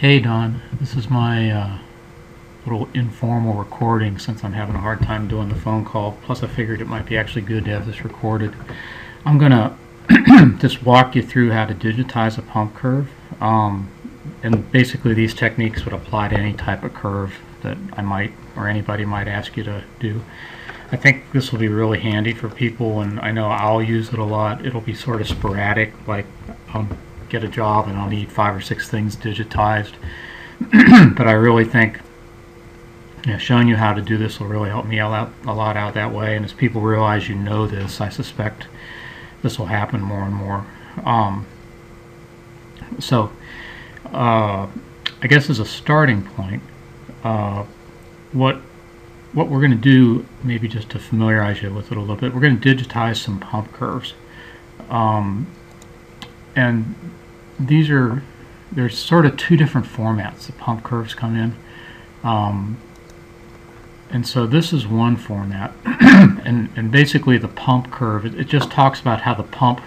Hey Don, this is my uh, little informal recording since I'm having a hard time doing the phone call. Plus, I figured it might be actually good to have this recorded. I'm gonna just walk you through how to digitize a pump curve. Um, and basically, these techniques would apply to any type of curve that I might or anybody might ask you to do. I think this will be really handy for people, and I know I'll use it a lot. It'll be sort of sporadic, like I'll get a job and I'll need five or six things digitized. but I really think you know, showing you how to do this will really help me out a lot out that way. And as people realize you know this, I suspect this will happen more and more. Um, so, uh, I guess as a starting point, uh, what what we're going to do, maybe just to familiarize you with it a little bit, we're going to digitize some pump curves. Um, and these are, there's sort of two different formats the pump curves come in. Um, and so this is one format. and, and basically the pump curve, it, it just talks about how the pump,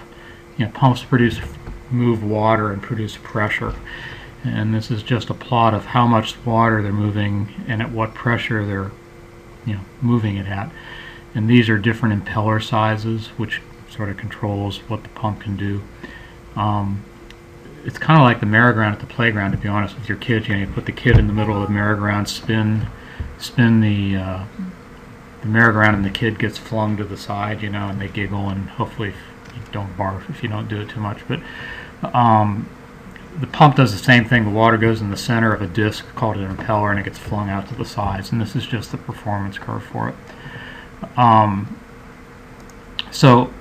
you know, pumps produce, move water and produce pressure and this is just a plot of how much water they're moving and at what pressure they're you know moving it at and these are different impeller sizes which sort of controls what the pump can do um, it's kind of like the merry-go-round at the playground to be honest with your kids you know you put the kid in the middle of the merry-go-round spin spin the uh, the merry-go-round and the kid gets flung to the side you know and they giggle and hopefully you don't barf if you don't do it too much but um, the pump does the same thing. The water goes in the center of a disc called an impeller and it gets flung out to the sides. And this is just the performance curve for it. Um, so,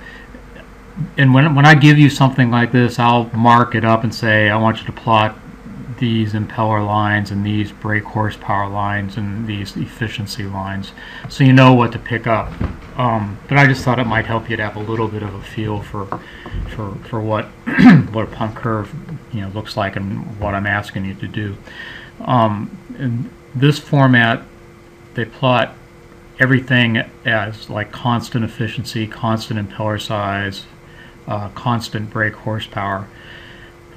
and when, when I give you something like this, I'll mark it up and say, I want you to plot these impeller lines and these brake horsepower lines and these efficiency lines so you know what to pick up. Um, but I just thought it might help you to have a little bit of a feel for for, for what what a pump curve you know looks like and what I'm asking you to do. Um, in this format, they plot everything as like constant efficiency, constant impeller size, uh, constant brake horsepower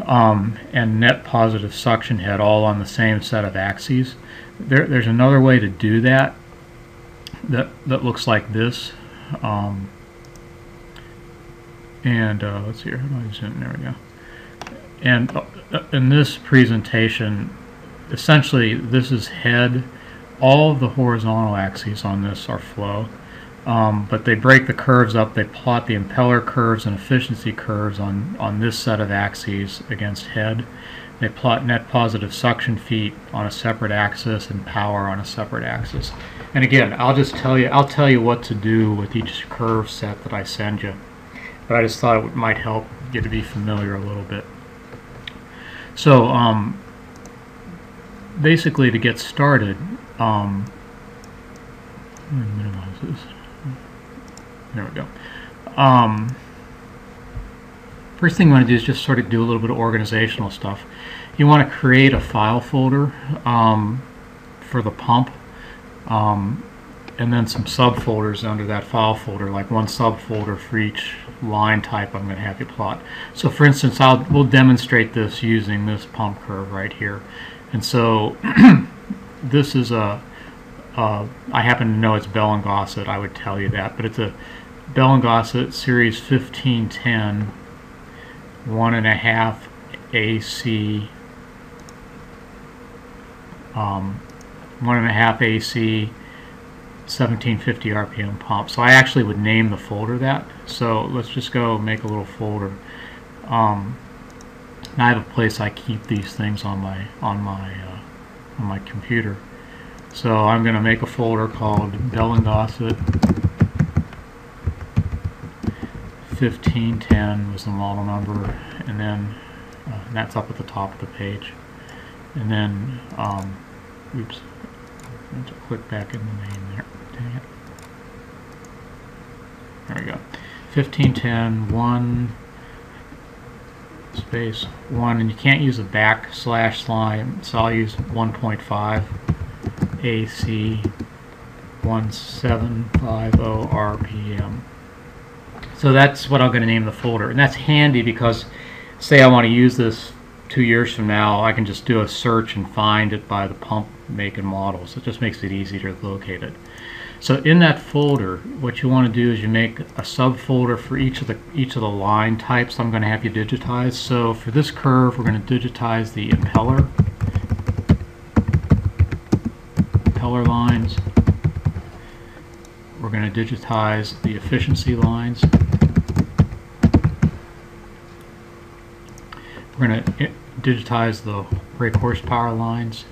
um, and net positive suction head all on the same set of axes. There, there's another way to do that that, that looks like this. Um, and uh, let's see here, how do I zoom? There we go. And uh, in this presentation, essentially this is head. All the horizontal axes on this are flow. Um, but they break the curves up. They plot the impeller curves and efficiency curves on, on this set of axes against head. They plot net positive suction feet on a separate axis and power on a separate axis. And again, I'll just tell you, I'll tell you what to do with each curve set that I send you. But I just thought it might help you to be familiar a little bit. So um, basically to get started, um, minimize this. There we go. Um, first thing you want to do is just sort of do a little bit of organizational stuff. You want to create a file folder um, for the pump um, and then some subfolders under that file folder, like one subfolder for each line type I'm going to have you plot. So for instance, I'll, we'll demonstrate this using this pump curve right here. And so this is a, uh, happen to know it's Bell and Gossett, I would tell you that, but it's a Bell and Gossett Series 1510, one and a half AC, um, one and a half AC, 1750 RPM pump. So I actually would name the folder that. So let's just go make a little folder. Um, I have a place I keep these things on my on my uh, on my computer. So I'm going to make a folder called Bell and Gossett 1510 was the model number and then uh, that's up at the top of the page. And then um, oops let's click back in the name there. Dang it. There we go. 1510 1 space 1 and you can't use a backslash line so I'll use 1.5 AC 1750 RPM so that's what I'm going to name the folder. And that's handy because say I want to use this two years from now, I can just do a search and find it by the pump make and model. So it just makes it easy to locate it. So in that folder, what you want to do is you make a subfolder for each of the each of the line types I'm going to have you digitize. So for this curve, we're going to digitize the impeller, impeller lines. We're going to digitize the efficiency lines. We're going to digitize the brake horsepower lines.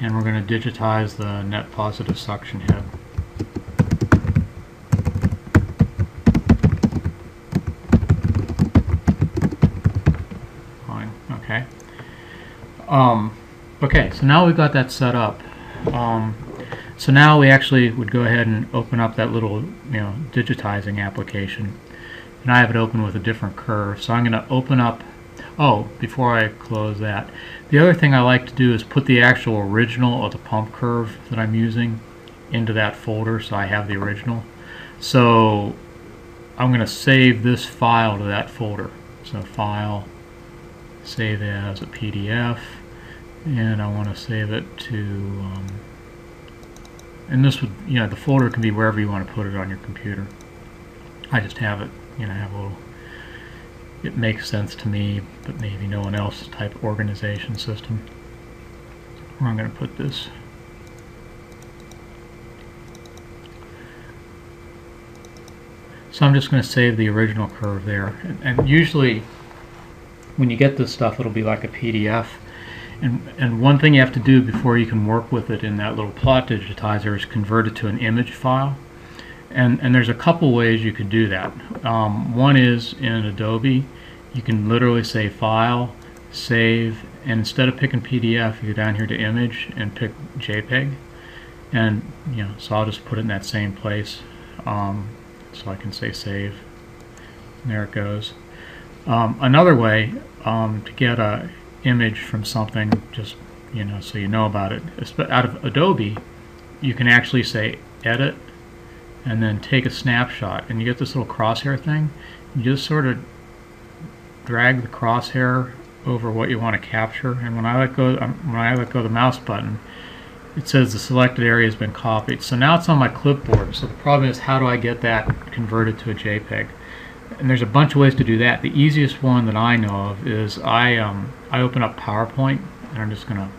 And we're going to digitize the net positive suction head. Fine, okay. Um, okay, so now we've got that set up. Um, so now we actually would go ahead and open up that little, you know, digitizing application and I have it open with a different curve. So I'm going to open up, oh, before I close that, the other thing I like to do is put the actual original of the pump curve that I'm using into that folder so I have the original. So I'm going to save this file to that folder. So file, save as a PDF, and I want to save it to, um, and this would, you know, the folder can be wherever you want to put it on your computer. I just have it you know, it makes sense to me, but maybe no one else type organization system. Where I'm going to put this. So I'm just going to save the original curve there. And, and, usually when you get this stuff, it'll be like a PDF. And, and one thing you have to do before you can work with it in that little plot digitizer is convert it to an image file. And, and there's a couple ways you could do that. Um, one is in Adobe, you can literally say File, Save, and instead of picking PDF, you go down here to Image and pick JPEG. And, you know, so I'll just put it in that same place. Um, so I can say Save. And there it goes. Um, another way um, to get a image from something, just, you know, so you know about it, out of Adobe, you can actually say Edit and then take a snapshot. And you get this little crosshair thing. You just sort of drag the crosshair over what you want to capture. And when I let go um, when I let go of the mouse button it says the selected area has been copied. So now it's on my clipboard. So the problem is how do I get that converted to a JPEG? And there's a bunch of ways to do that. The easiest one that I know of is I um, I open up PowerPoint and I'm just gonna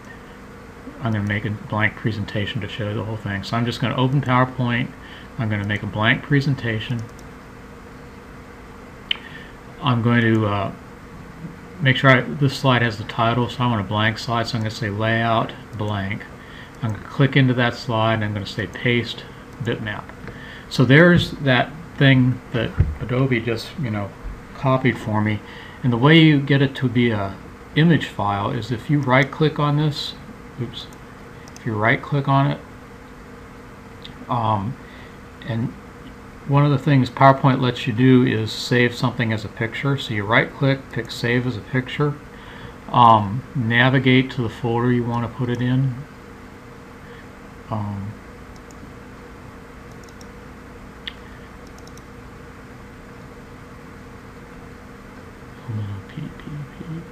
I'm gonna make a blank presentation to show the whole thing so I'm just gonna open PowerPoint I'm going to make a blank presentation. I'm going to uh, make sure I, this slide has the title, so I want a blank slide, so I'm going to say layout blank. I'm going to click into that slide and I'm going to say paste bitmap. So there's that thing that Adobe just you know copied for me and the way you get it to be a image file is if you right click on this oops if you right click on it um, and one of the things PowerPoint lets you do is save something as a picture. So you right click, pick save as a picture, um, navigate to the folder you want to put it in. Um,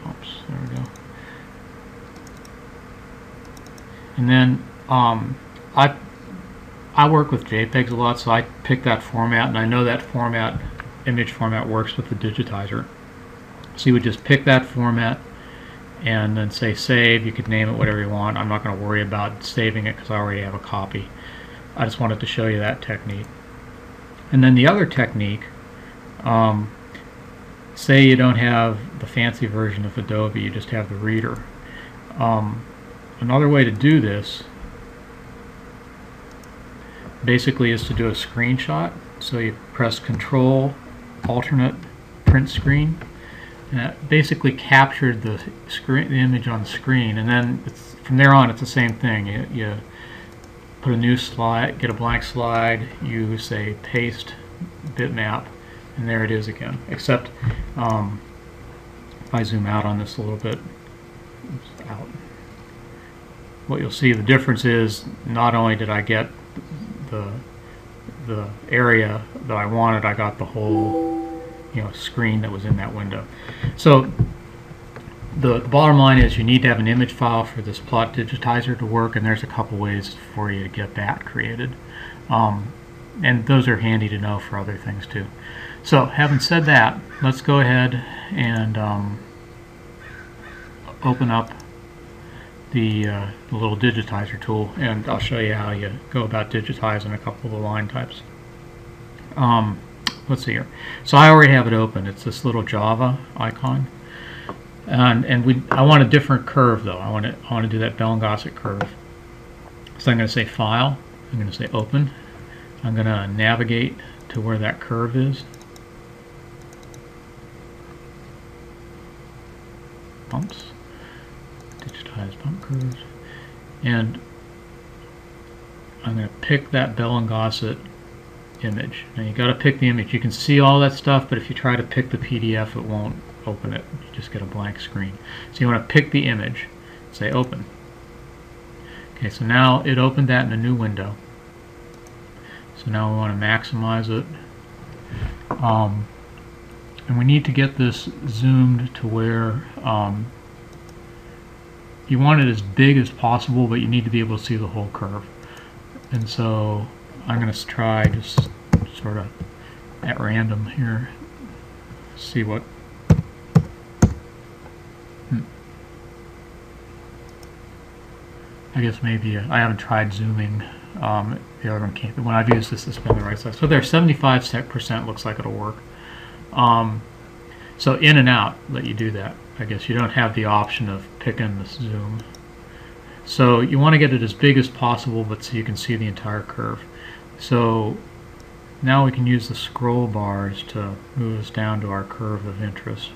oops, there we go. And then um, I I work with JPEGs a lot, so I pick that format, and I know that format, image format, works with the digitizer. So you would just pick that format and then say save. You could name it whatever you want. I'm not going to worry about saving it because I already have a copy. I just wanted to show you that technique. And then the other technique, um, say you don't have the fancy version of Adobe, you just have the reader. Um, another way to do this basically is to do a screenshot. So you press Control, alternate print screen. And that basically captured the screen, the image on the screen, and then from there on it's the same thing. You, you put a new slide, get a blank slide, you say paste bitmap, and there it is again. Except um, if I zoom out on this a little bit. What you'll see the difference is not only did I get the the area that I wanted, I got the whole you know screen that was in that window. So the bottom line is you need to have an image file for this plot digitizer to work and there's a couple ways for you to get that created. Um, and those are handy to know for other things too. So having said that, let's go ahead and um, open up the, uh, the, little digitizer tool and I'll show you how you go about digitizing a couple of the line types. Um, let's see here. So I already have it open. It's this little Java icon. And, and we, I want a different curve though. I want to, I want to do that Bell and Gossett curve. So I'm going to say File. I'm going to say Open. I'm going to navigate to where that curve is. Pumps. Digitize pump curves. And I'm going to pick that Bell and Gossett image. Now you got to pick the image. You can see all that stuff, but if you try to pick the PDF, it won't open it. You just get a blank screen. So you want to pick the image, say open. Okay, so now it opened that in a new window. So now we want to maximize it. Um, and we need to get this zoomed to where um, you want it as big as possible, but you need to be able to see the whole curve. And so I'm going to try just sort of at random here, see what I guess maybe uh, I haven't tried zooming. Um, the other one can't. When I've used this, it's been the right size. So there, 75% looks like it'll work. Um, so in and out, let you do that. I guess you don't have the option of picking the zoom. So you want to get it as big as possible, but so you can see the entire curve. So now we can use the scroll bars to move us down to our curve of interest.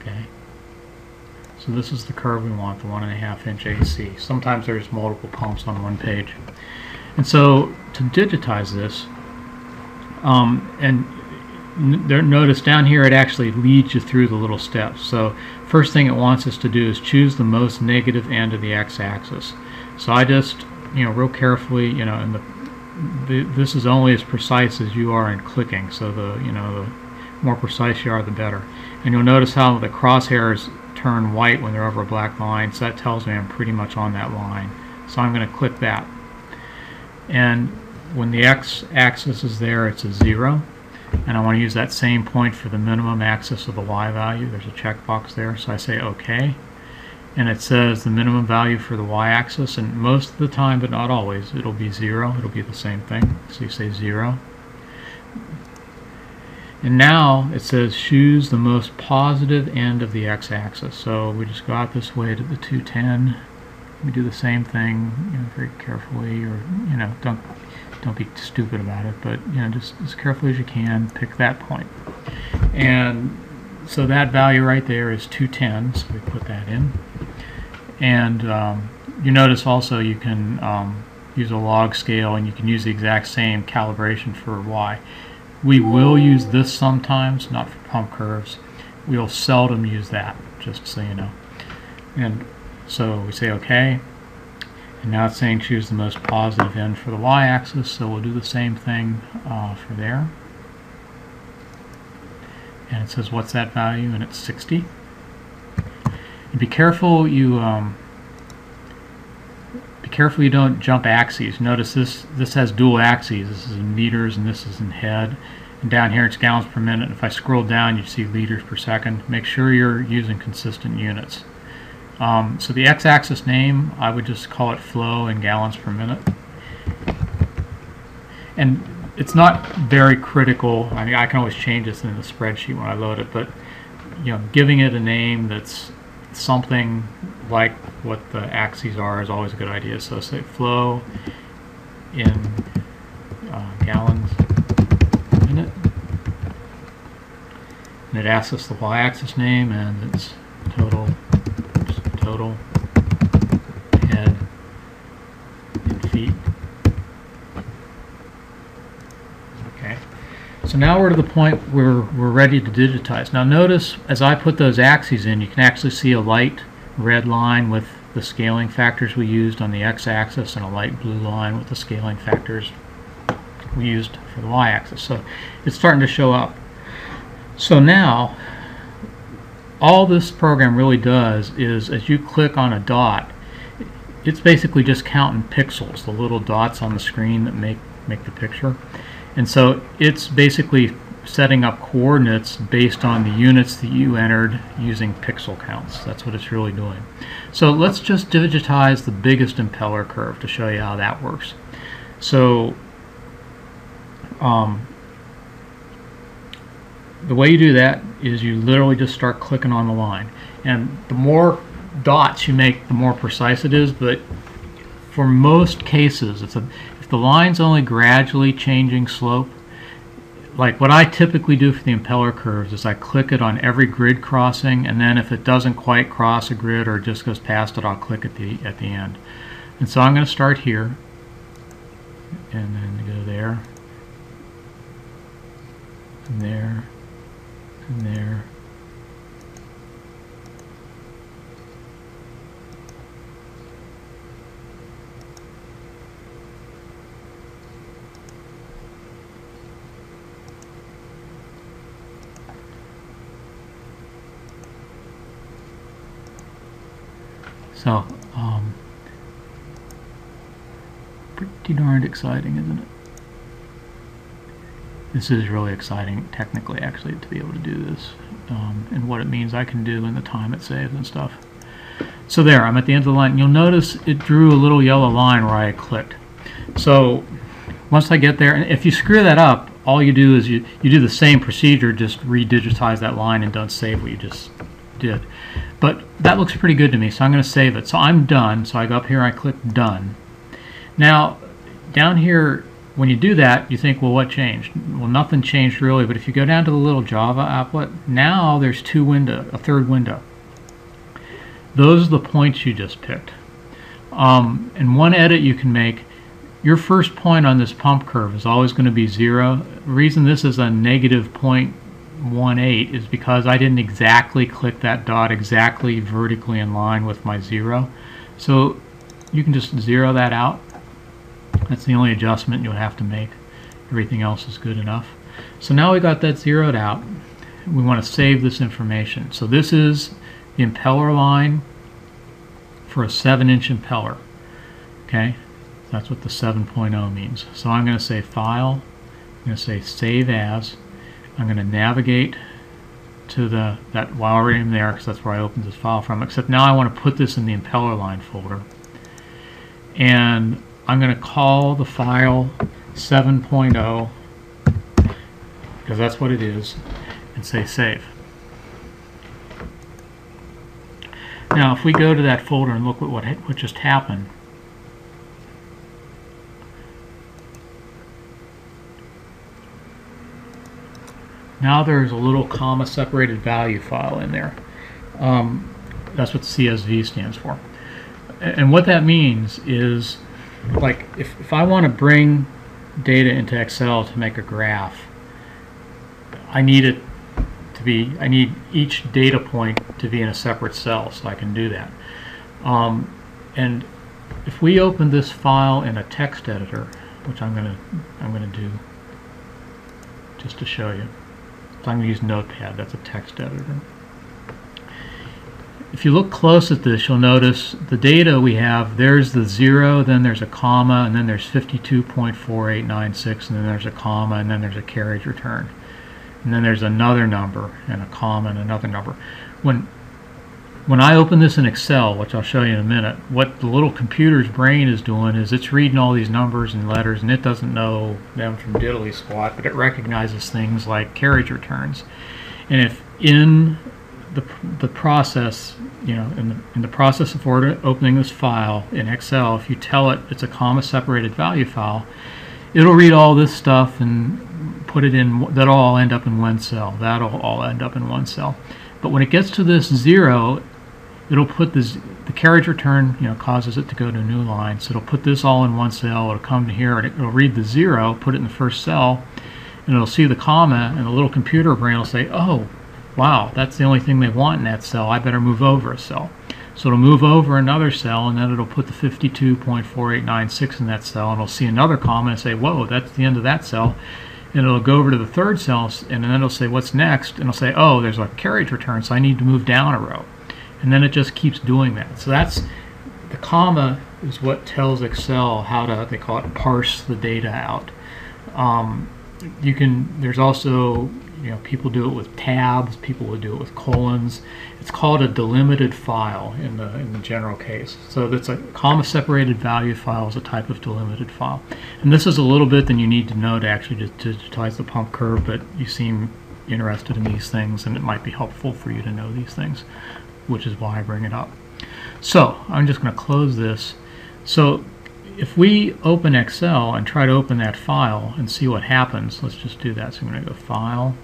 Okay. So this is the curve we want, the one and a half inch AC. Sometimes there's multiple pumps on one page. And so to digitize this, um, and notice down here it actually leads you through the little steps. So first thing it wants us to do is choose the most negative end of the x-axis. So I just, you know, real carefully, you know, and the, the, this is only as precise as you are in clicking. So the, you know, the more precise you are, the better. And you'll notice how the crosshairs turn white when they're over a black line, so that tells me I'm pretty much on that line. So I'm going to click that. And when the x-axis is there, it's a 0. And I want to use that same point for the minimum axis of the y value. There's a checkbox there, so I say OK. And it says the minimum value for the y-axis, and most of the time, but not always, it'll be 0. It'll be the same thing. So you say 0. And now it says choose the most positive end of the x-axis. So we just go out this way to the 210. We do the same thing, you know, very carefully, or you know, don't don't be stupid about it, but you know, just as carefully as you can, pick that point. And so that value right there is 210. So we put that in. And um, you notice also you can um, use a log scale, and you can use the exact same calibration for y. We will use this sometimes, not for pump curves. We'll seldom use that, just so you know. And so we say OK. And now it's saying choose the most positive end for the y-axis, so we'll do the same thing uh, for there. And it says what's that value, and it's 60. And be careful you um, careful you don't jump axes. Notice this this has dual axes. This is in meters and this is in head. And down here it's gallons per minute. If I scroll down you see liters per second. Make sure you're using consistent units. Um, so the x-axis name, I would just call it flow in gallons per minute. And it's not very critical. I mean, I can always change this in the spreadsheet when I load it, but you know, giving it a name that's something like what the axes are is always a good idea. So say flow in uh, gallons per minute. And it asks us the y-axis name and it's total, total head in feet. Okay. So now we're to the point where we're ready to digitize. Now notice as I put those axes in, you can actually see a light red line with the scaling factors we used on the x-axis and a light blue line with the scaling factors we used for the y-axis. So it's starting to show up. So now, all this program really does is as you click on a dot, it's basically just counting pixels, the little dots on the screen that make, make the picture. And so it's basically setting up coordinates based on the units that you entered using pixel counts. That's what it's really doing. So let's just digitize the biggest impeller curve to show you how that works. So um, the way you do that is you literally just start clicking on the line. And the more dots you make, the more precise it is, but for most cases, it's a, if the line's only gradually changing slope, like what I typically do for the impeller curves is I click it on every grid crossing and then if it doesn't quite cross a grid or just goes past it I'll click at the at the end and so I'm going to start here and then go there and there and there So, um, pretty darned exciting, isn't it? This is really exciting, technically, actually, to be able to do this, um, and what it means I can do and the time it saves and stuff. So there, I'm at the end of the line. You'll notice it drew a little yellow line where I clicked. So once I get there, and if you screw that up, all you do is you, you do the same procedure, just redigitize that line and don't save what you just did. But that looks pretty good to me, so I'm going to save it. So I'm done. So I go up here, I click Done. Now, down here, when you do that, you think, well, what changed? Well, nothing changed really, but if you go down to the little Java applet, now there's two window, a third window. Those are the points you just picked. Um, and one edit you can make, your first point on this pump curve is always going to be zero. The reason this is a negative point 1.8 is because I didn't exactly click that dot exactly vertically in line with my zero. So you can just zero that out. That's the only adjustment you'll have to make. Everything else is good enough. So now we got that zeroed out. We want to save this information. So this is the impeller line for a 7 inch impeller. Okay, that's what the 7.0 means. So I'm going to say File, I'm going to say Save As, I'm going to navigate to the that while I'm there because that's where I opened this file from except now I want to put this in the impeller line folder and I'm going to call the file 7.0 because that's what it is and say save now if we go to that folder and look at what, what just happened Now there's a little comma separated value file in there. Um, that's what CSV stands for. And what that means is, like, if, if I want to bring data into Excel to make a graph, I need it to be, I need each data point to be in a separate cell so I can do that. Um, and if we open this file in a text editor, which I'm going to I'm going to do just to show you. So I'm going to use Notepad. That's a text editor. If you look close at this, you'll notice the data we have, there's the zero, then there's a comma, and then there's 52.4896, and then there's a comma, and then there's a carriage return. And then there's another number, and a comma, and another number. When when I open this in Excel, which I'll show you in a minute, what the little computer's brain is doing is it's reading all these numbers and letters and it doesn't know them from diddly squat, but it recognizes things like carriage returns. And if in the, the process, you know, in the, in the process of order, opening this file in Excel, if you tell it it's a comma separated value file, it'll read all this stuff and put it in, that'll all end up in one cell. That'll all end up in one cell. But when it gets to this zero, it'll put this the carriage return you know causes it to go to a new line so it'll put this all in one cell it'll come to here and it'll read the zero put it in the first cell and it'll see the comma and the little computer brain will say oh wow that's the only thing they want in that cell I better move over a cell so it'll move over another cell and then it'll put the 52.4896 in that cell and it'll see another comma and say whoa that's the end of that cell and it'll go over to the third cell, and then it'll say, what's next? And it'll say, oh, there's a carriage return, so I need to move down a row. And then it just keeps doing that. So that's, the comma is what tells Excel how to, they call it parse the data out. Um, you can, there's also you know, people do it with tabs, people would do it with colons. It's called a delimited file in the in the general case. So that's a comma separated value file is a type of delimited file. And this is a little bit than you need to know to actually digitize the pump curve, but you seem interested in these things and it might be helpful for you to know these things, which is why I bring it up. So I'm just going to close this. So if we open Excel and try to open that file and see what happens, let's just do that. So I'm going to go File,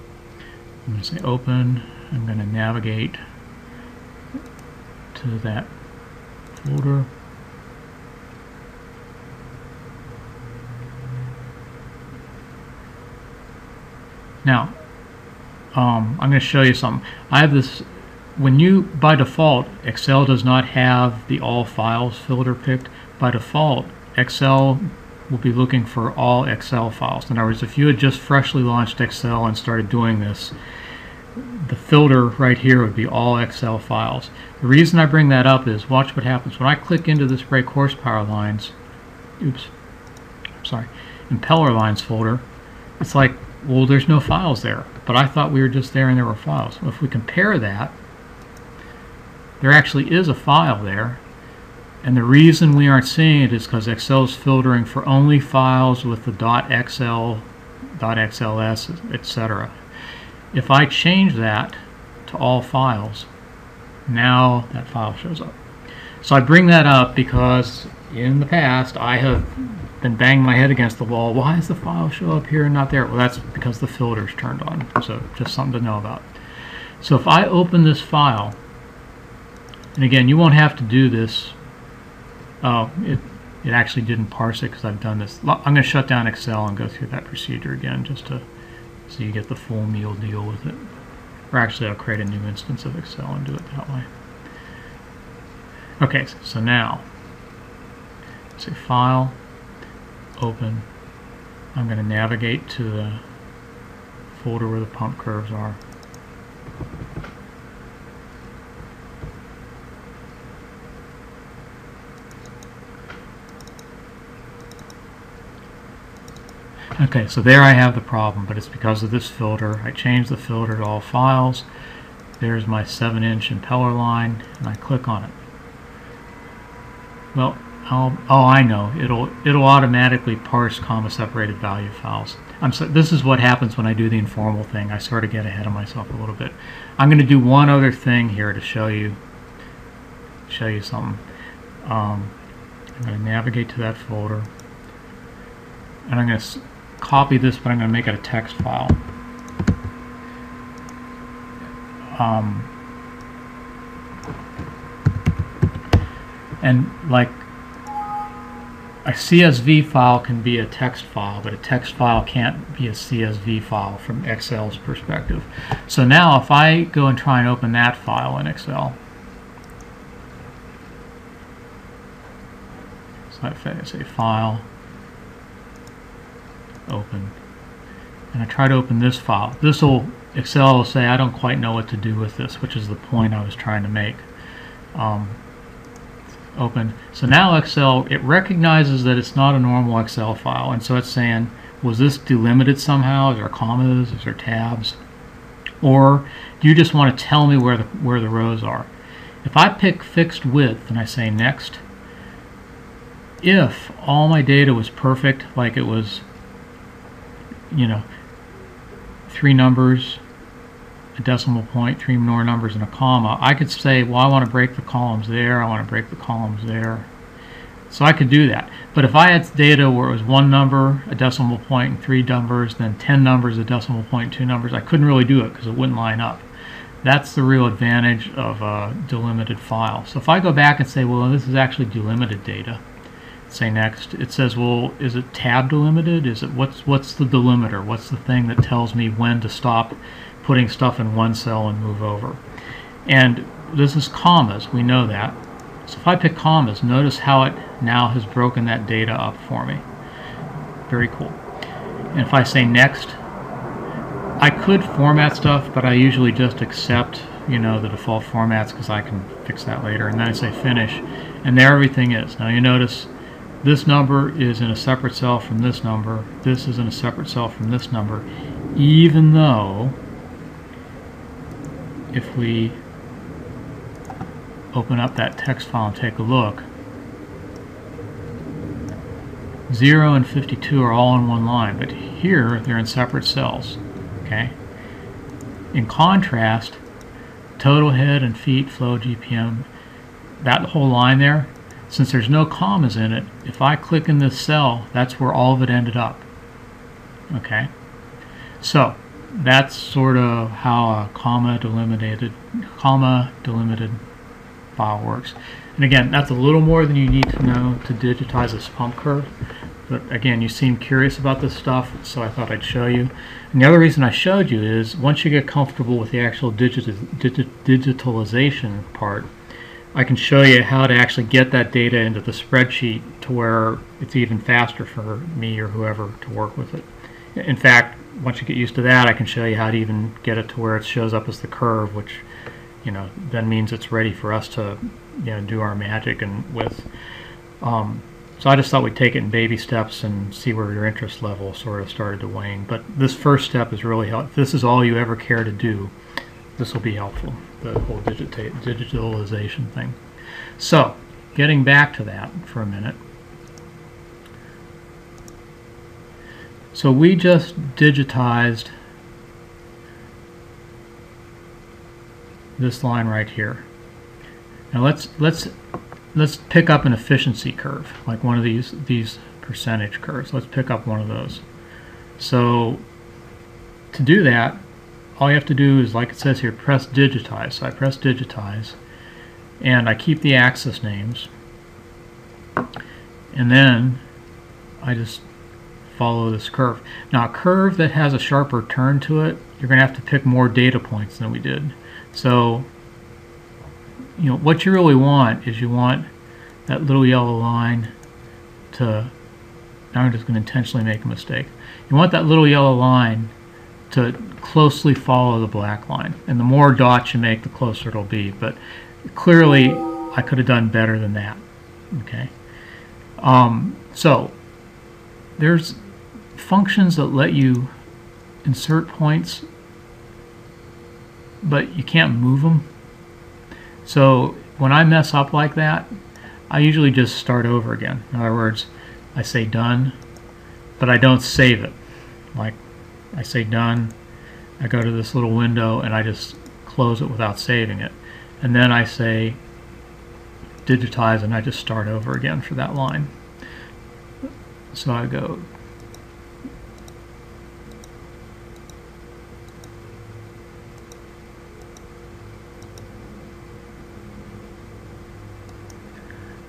I'm going to say open. I'm going to navigate to that folder. Now, um, I'm going to show you something. I have this, when you, by default, Excel does not have the all files filter picked. By default, Excel will be looking for all Excel files. In other words, if you had just freshly launched Excel and started doing this, the filter right here would be all Excel files. The reason I bring that up is watch what happens. When I click into this brake horsepower lines, oops, sorry, impeller lines folder, it's like, well, there's no files there. But I thought we were just there and there were files. Well, if we compare that, there actually is a file there and the reason we aren't seeing it is because Excel is filtering for only files with the .xl, .xls, etc. If I change that to all files, now that file shows up. So I bring that up because in the past I have been banging my head against the wall. Why does the file show up here and not there? Well, that's because the filter's turned on. So just something to know about. So if I open this file, and again, you won't have to do this Oh, it, it actually didn't parse it because I've done this. I'm going to shut down Excel and go through that procedure again just to so you get the full meal deal with it. Or actually I'll create a new instance of Excel and do it that way. Okay, so now, say File, Open. I'm going to navigate to the folder where the pump curves are. Okay, so there I have the problem, but it's because of this filter. I changed the filter to all files. There's my 7-inch impeller line, and I click on it. Well, I'll, oh, I know. It'll it'll automatically parse comma-separated value files. I'm so, this is what happens when I do the informal thing. I sort of get ahead of myself a little bit. I'm going to do one other thing here to show you show you something. Um, I'm going to navigate to that folder, and I'm going to copy this, but I'm going to make it a text file. Um, and like a CSV file can be a text file, but a text file can't be a CSV file from Excel's perspective. So now if I go and try and open that file in Excel, so I say file, open. And I try to open this file. This will, Excel will say, I don't quite know what to do with this, which is the point I was trying to make. Um, open. So now Excel, it recognizes that it's not a normal Excel file, and so it's saying, was this delimited somehow? Is there commas? Is there tabs? Or do you just want to tell me where the, where the rows are? If I pick fixed width and I say next, if all my data was perfect, like it was you know, three numbers, a decimal point, three more numbers, and a comma, I could say, well, I want to break the columns there, I want to break the columns there. So I could do that. But if I had data where it was one number, a decimal point, and three numbers, then 10 numbers, a decimal point, two numbers, I couldn't really do it because it wouldn't line up. That's the real advantage of a delimited file. So if I go back and say, well, this is actually delimited data, say next, it says, well, is it tab delimited? Is it what's what's the delimiter? What's the thing that tells me when to stop putting stuff in one cell and move over? And this is commas. We know that. So if I pick commas, notice how it now has broken that data up for me. Very cool. And if I say next, I could format stuff, but I usually just accept, you know, the default formats because I can fix that later. And then I say finish, and there everything is. Now you notice this number is in a separate cell from this number. This is in a separate cell from this number, even though if we open up that text file and take a look, 0 and 52 are all in one line, but here they're in separate cells. Okay. In contrast, total head and feet, flow, GPM, that whole line there, since there's no commas in it, if I click in this cell, that's where all of it ended up. Okay. So that's sort of how a comma delimited comma delimited file works. And again, that's a little more than you need to know to digitize this pump curve. But again, you seem curious about this stuff, so I thought I'd show you. And the other reason I showed you is once you get comfortable with the actual digit digit digitalization part, I can show you how to actually get that data into the spreadsheet to where it's even faster for me or whoever to work with it. In fact, once you get used to that, I can show you how to even get it to where it shows up as the curve, which you know then means it's ready for us to you know do our magic and with. Um, so I just thought we'd take it in baby steps and see where your interest level sort of started to wane. But this first step is really helpful. This is all you ever care to do, this will be helpful, the whole digitalization thing. So, getting back to that for a minute. So we just digitized this line right here. Now let's let's let's pick up an efficiency curve, like one of these these percentage curves. Let's pick up one of those. So to do that, all you have to do is, like it says here, press digitize. So I press digitize, and I keep the axis names, and then I just follow this curve. Now a curve that has a sharper turn to it, you're going to have to pick more data points than we did. So, you know, what you really want is you want that little yellow line to, now I'm just going to intentionally make a mistake. You want that little yellow line to closely follow the black line. And the more dots you make, the closer it'll be. But clearly, I could have done better than that. Okay. Um, so, there's functions that let you insert points, but you can't move them. So when I mess up like that, I usually just start over again. In other words, I say done, but I don't save it. Like I say done, I go to this little window and I just close it without saving it. And then I say digitize and I just start over again for that line. So I go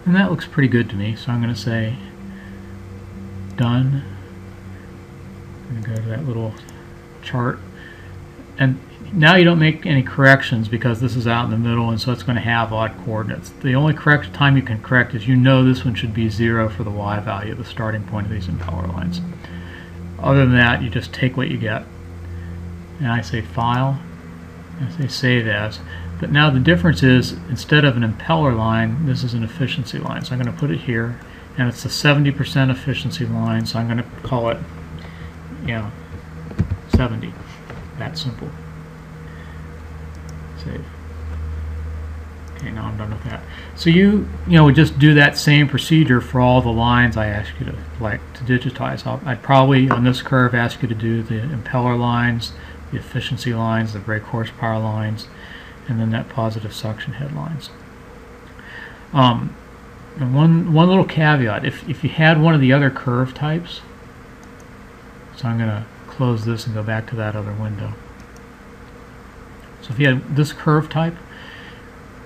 And that looks pretty good to me, so I'm going to say done. To go to that little chart. And now you don't make any corrections because this is out in the middle and so it's going to have odd coordinates. The only correct time you can correct is you know this one should be 0 for the y value, the starting point of these impeller lines. Other than that, you just take what you get. And I say File, I say Save As. But now the difference is, instead of an impeller line, this is an efficiency line. So I'm going to put it here, and it's a 70% efficiency line, so I'm going to call it, know, 70. That simple. Save. Okay, now I'm done with that. So you, you know, just do that same procedure for all the lines I ask you to, like, to digitize. i I'd probably, on this curve, ask you to do the impeller lines, the efficiency lines, the brake horsepower lines, and then that positive suction headlines. Um, and one, one little caveat, if, if you had one of the other curve types, so I'm going to close this and go back to that other window. So if you had this curve type,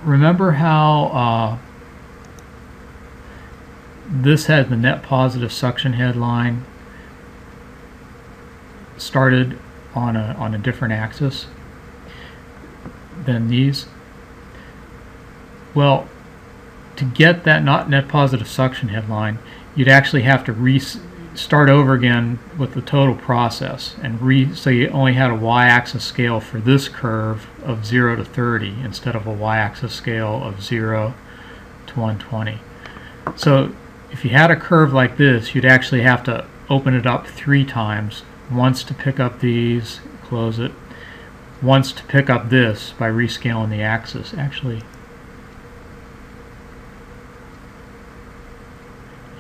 remember how uh, this had the net positive suction headline started on a, on a different axis? than these? Well, to get that not net positive suction headline, you'd actually have to start over again with the total process and re so you only had a y-axis scale for this curve of 0 to 30 instead of a y-axis scale of 0 to 120 so if you had a curve like this you'd actually have to open it up three times once to pick up these close it once to pick up this by rescaling the axis. Actually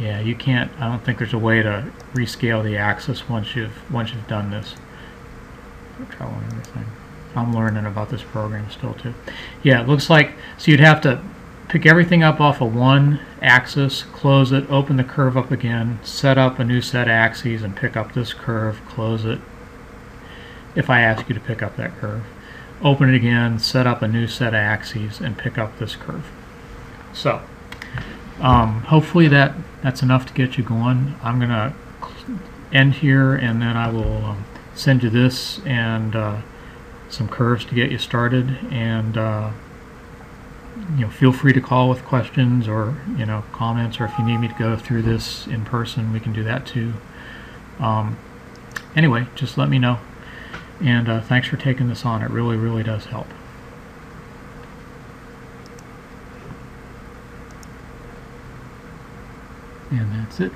Yeah, you can't. I don't think there's a way to rescale the axis once you've once you've done this. I'm learning about this program still too. Yeah, it looks like so you'd have to pick everything up off of one axis, close it, open the curve up again, set up a new set of axes, and pick up this curve, close it. If I ask you to pick up that curve, open it again, set up a new set of axes, and pick up this curve. So. Um, hopefully that that's enough to get you going. I'm gonna end here and then I will um, send you this and uh, some curves to get you started and uh, you know feel free to call with questions or you know comments or if you need me to go through this in person we can do that too. Um, anyway just let me know. And uh, thanks for taking this on. It really really does help And that's it.